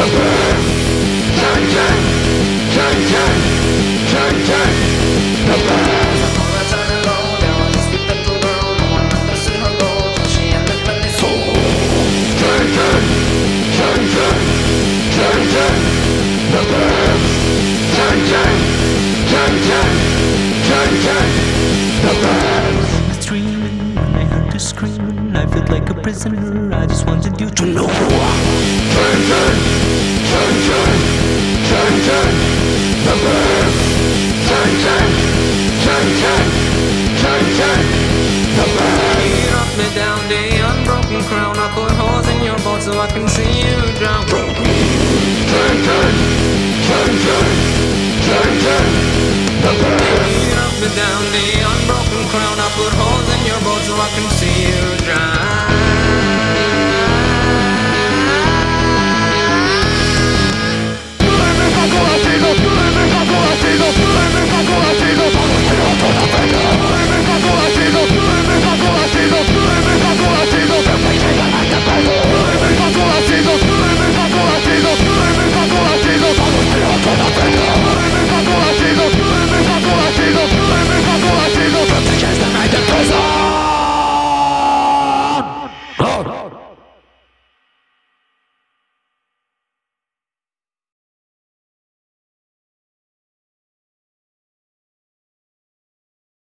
the beat. Like a prisoner. I just wanted you to know. Turn, turn, turn, the turn, turn, turn, turn, the bird. You knock me down, the unbroken crown. I put holes in your boat so I can see you drown. Turn, turn, turn, the bird. You knock me down, the unbroken crown. I put holes in your boat so I can see you